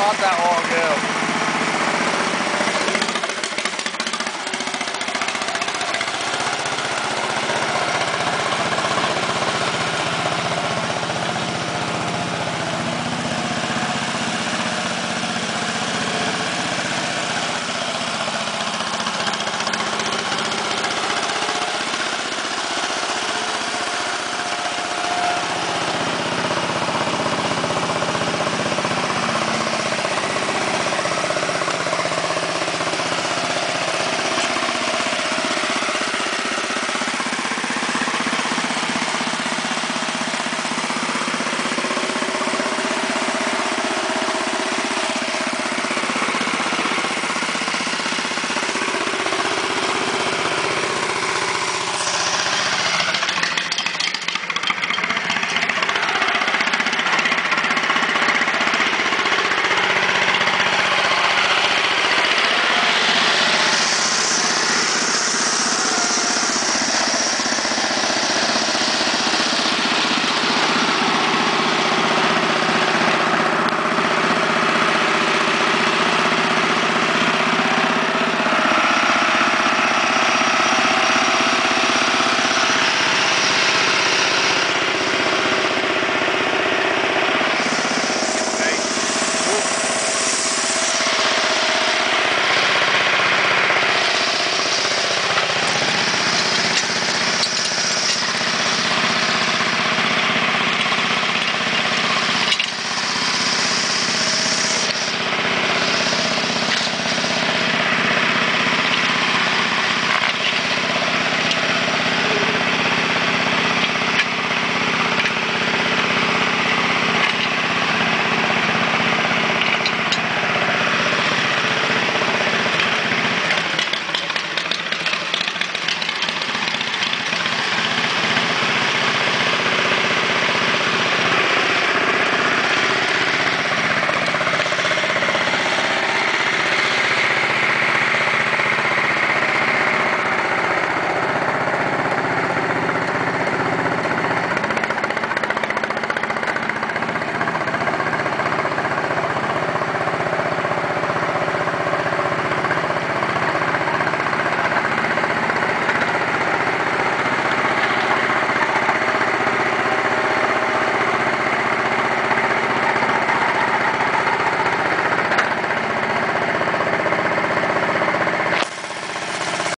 not that long ago.